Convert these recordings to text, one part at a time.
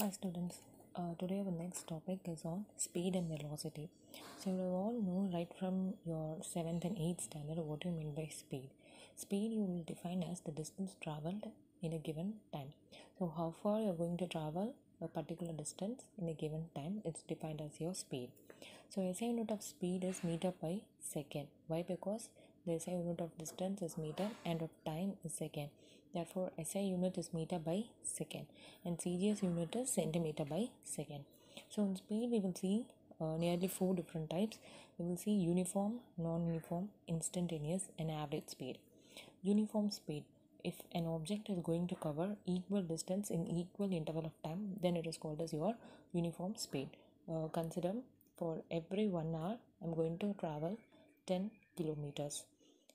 Hi students, uh, today our next topic is on speed and velocity. So you all know right from your 7th and 8th standard what you mean by speed. Speed you will define as the distance traveled in a given time. So how far you're going to travel a particular distance in a given time it's defined as your speed. So SI unit of speed is meter by second. Why? Because the SI unit of distance is meter and of time is second. Therefore, SI unit is meter by second and CGS unit is centimeter by second. So in speed we will see uh, nearly four different types. We will see uniform, non-uniform, instantaneous and average speed. Uniform speed. If an object is going to cover equal distance in equal interval of time, then it is called as your uniform speed. Uh, consider for every one hour, I'm going to travel 10 kilometers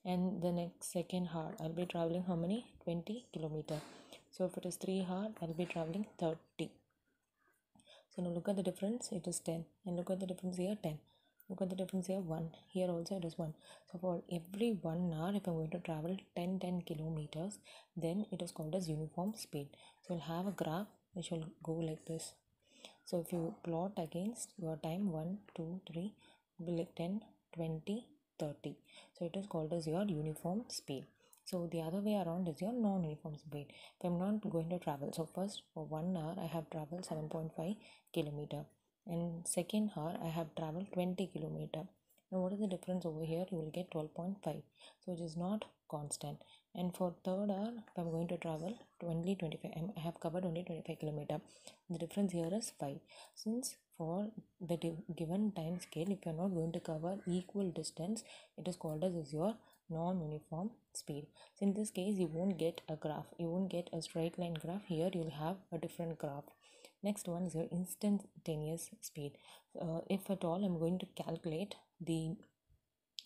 and the next second hour i'll be traveling how many? 20 kilometer. So if it is 3 hour i'll be traveling 30 so now look at the difference. It is 10 and look at the difference here 10 look at the difference here 1 here also it is 1 so for every 1 hour if i'm going to travel 10 10 kilometers then it is called as uniform speed. So we'll have a graph which will go like this. So if you plot against your time 1 2 3 will be like 10 20 30 so it is called as your uniform speed. So the other way around is your non-uniform speed. If i'm not going to travel so first for one hour i have traveled 7.5 kilometer. And second hour i have traveled 20 kilometer. Now what is the difference over here? You will get 12.5 so it is not constant. And for third hour if i'm going to travel only 25 i have covered only 25 kilometer. The difference here is 5 since for the given time scale if you're not going to cover equal distance it is called as your non-uniform speed. So in this case you won't get a graph you won't get a straight line graph. Here you'll have a different graph. Next one is your instantaneous speed. Uh, if at all i'm going to calculate the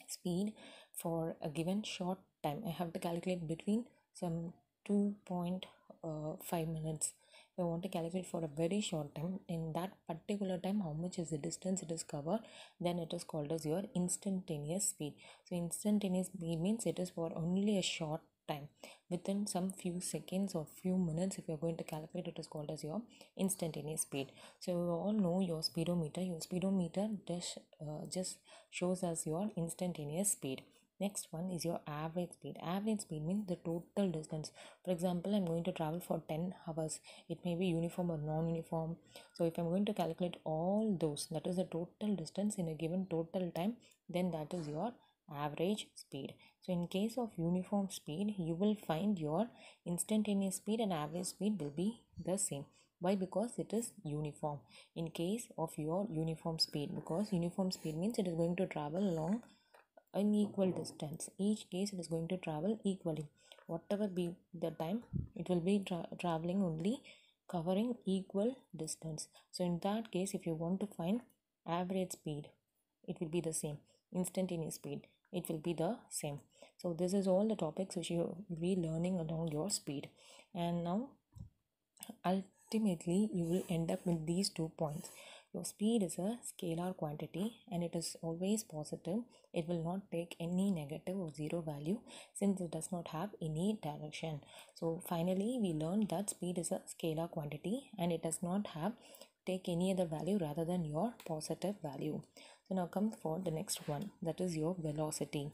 speed for a given short time. I have to calculate between some 2.5 minutes I want to calculate for a very short time. In that particular time how much is the distance it is covered then it is called as your instantaneous speed. So instantaneous speed means it is for only a short time. Within some few seconds or few minutes if you're going to calculate it is called as your instantaneous speed. So you all know your speedometer. Your speedometer just, uh, just shows as your instantaneous speed next one is your average speed. Average speed means the total distance. For example i'm going to travel for 10 hours. It may be uniform or non-uniform. So if i'm going to calculate all those that is the total distance in a given total time then that is your average speed. So in case of uniform speed you will find your instantaneous speed and average speed will be the same. Why? Because it is uniform. In case of your uniform speed because uniform speed means it is going to travel along an equal distance. Each case it is going to travel equally. Whatever be the time it will be tra- traveling only covering equal distance. So in that case if you want to find average speed it will be the same. Instantaneous speed it will be the same. So this is all the topics which you will be learning along your speed. And now ultimately you will end up with these two points your speed is a scalar quantity and it is always positive. It will not take any negative or zero value since it does not have any direction. So finally we learned that speed is a scalar quantity and it does not have take any other value rather than your positive value. So now come for the next one that is your velocity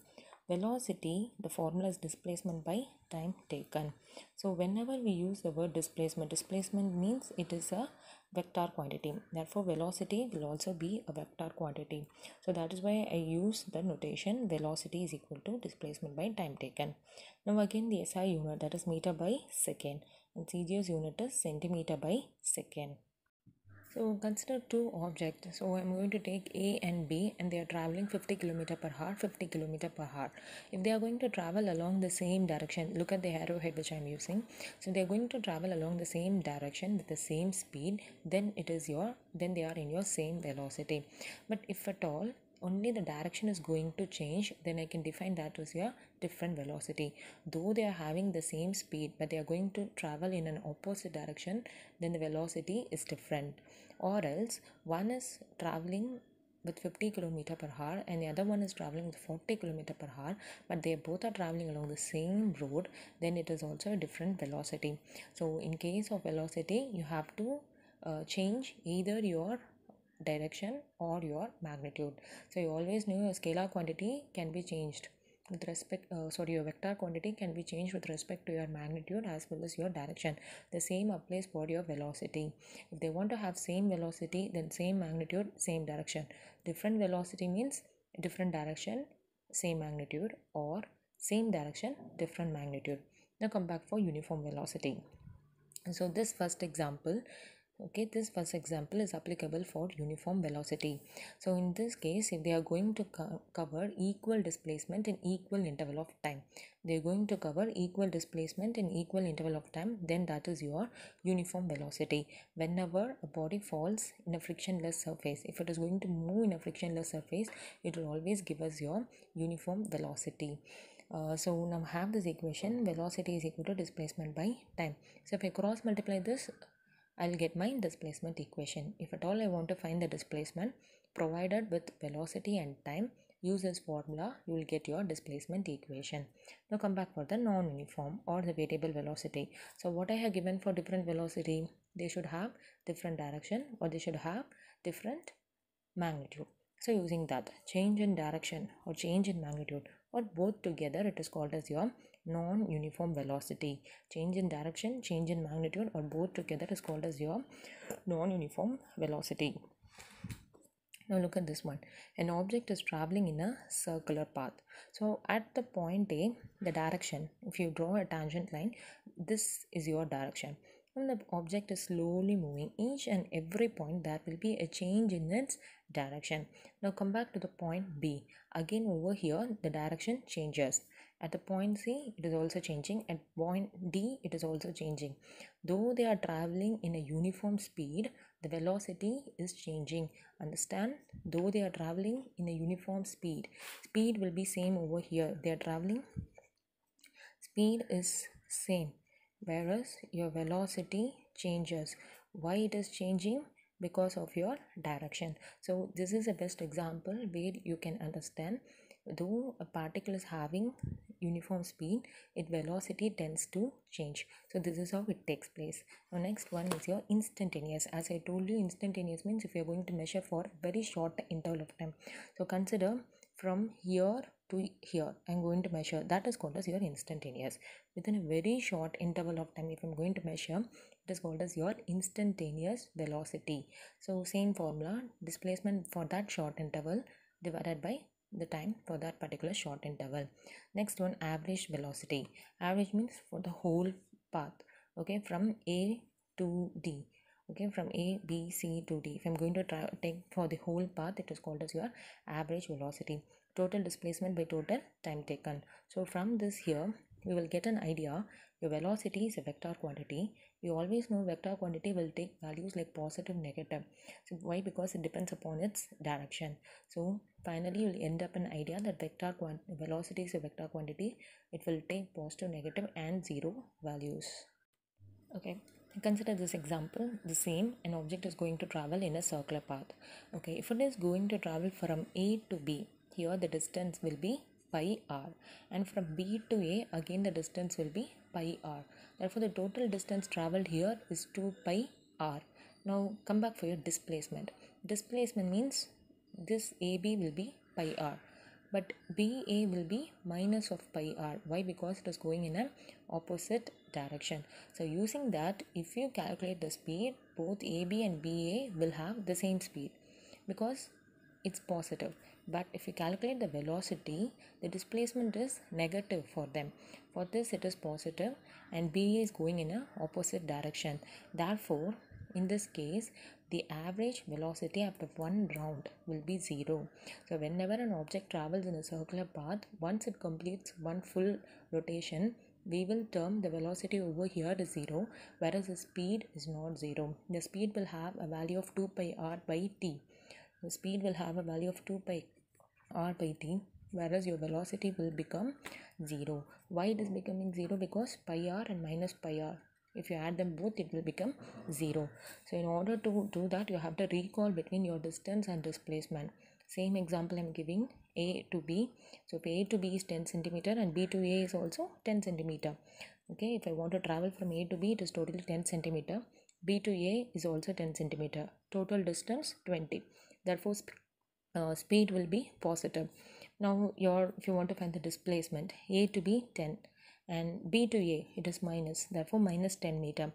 velocity the formula is displacement by time taken. So whenever we use the word displacement displacement means it is a vector quantity. Therefore velocity will also be a vector quantity. So that is why i use the notation velocity is equal to displacement by time taken. Now again the si unit that is meter by second. And cgs unit is centimeter by second so consider two objects. So I'm going to take A and B and they are traveling 50 km per hour, 50 km per hour. If they are going to travel along the same direction, look at the arrowhead which I'm using. So they are going to travel along the same direction with the same speed, then it is your then they are in your same velocity. But if at all only the direction is going to change then i can define that as your different velocity. Though they are having the same speed but they are going to travel in an opposite direction then the velocity is different. Or else one is traveling with 50 km per hour and the other one is traveling with 40 km per hour but they both are traveling along the same road then it is also a different velocity. So in case of velocity you have to uh, change either your direction or your magnitude. So you always know a scalar quantity can be changed with respect uh, sorry your vector quantity can be changed with respect to your magnitude as well as your direction. The same applies for your velocity. If they want to have same velocity then same magnitude same direction. Different velocity means different direction same magnitude or same direction different magnitude. Now come back for uniform velocity. So this first example okay this first example is applicable for uniform velocity. So in this case if they are going to co- cover equal displacement in equal interval of time they are going to cover equal displacement in equal interval of time then that is your uniform velocity. Whenever a body falls in a frictionless surface if it is going to move in a frictionless surface it will always give us your uniform velocity. Uh, so now have this equation velocity is equal to displacement by time. So if i cross multiply this I'll get my displacement equation. If at all I want to find the displacement provided with velocity and time, use this formula, you will get your displacement equation. Now come back for the non-uniform or the variable velocity. So what I have given for different velocity, they should have different direction or they should have different magnitude. So using that, change in direction or change in magnitude or both together, it is called as your non-uniform velocity. Change in direction change in magnitude or both together is called as your non-uniform velocity. Now look at this one. An object is traveling in a circular path. So at the point a the direction if you draw a tangent line this is your direction when the object is slowly moving each and every point there will be a change in its direction now come back to the point b again over here the direction changes at the point C, it is also changing. At point D, it is also changing. Though they are traveling in a uniform speed, the velocity is changing. Understand? Though they are traveling in a uniform speed, speed will be same over here. They are traveling, speed is same. Whereas your velocity changes. Why it is changing? Because of your direction. So this is the best example where you can understand though a particle is having uniform speed its velocity tends to change so this is how it takes place now next one is your instantaneous as i told you instantaneous means if you're going to measure for very short interval of time so consider from here to here i'm going to measure that is called as your instantaneous. Within a very short interval of time if i'm going to measure it is called as your instantaneous velocity. So same formula displacement for that short interval divided by the time for that particular short interval. Next one average velocity. Average means for the whole path okay from a to d okay from a b c to d. If i'm going to try take for the whole path it is called as your average velocity total displacement by total time taken. So from this here we will get an idea. Your velocity is a vector quantity. You always know vector quantity will take values like positive negative. So why? Because it depends upon its direction. So finally you'll end up an idea that vector quant- velocity is a vector quantity. It will take positive negative and zero values. Okay consider this example the same an object is going to travel in a circular path okay? If it is going to travel from a to b here the distance will be pi r and from b to a again the distance will be pi r. Therefore the total distance traveled here is 2 pi r. Now come back for your displacement. Displacement means this ab will be pi r but BA will be minus of pi r. Why? Because it is going in an opposite direction. So using that, if you calculate the speed, both AB and BA will have the same speed because it's positive. But if you calculate the velocity, the displacement is negative for them. For this, it is positive and BA is going in a opposite direction. Therefore, in this case, the average velocity after one round will be zero. So whenever an object travels in a circular path, once it completes one full rotation, we will term the velocity over here is zero, whereas the speed is not zero. The speed will have a value of 2 pi r by t. The speed will have a value of 2 pi r by t, whereas your velocity will become zero. Why it is becoming zero? Because pi r and minus pi r if you add them both it will become 0 so in order to do that you have to recall between your distance and displacement. Same example i'm giving a to b. So if a to b is 10 centimeter and b to a is also 10 centimeter. Okay if i want to travel from a to b it is totally 10 centimeter. B to a is also 10 centimeter. Total distance 20 therefore sp- uh, speed will be positive. Now your if you want to find the displacement a to b 10 and b to a it is minus. Therefore minus 10 meter.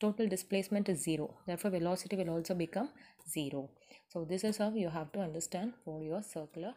Total displacement is 0 therefore velocity will also become 0 so this is how you have to understand for your circular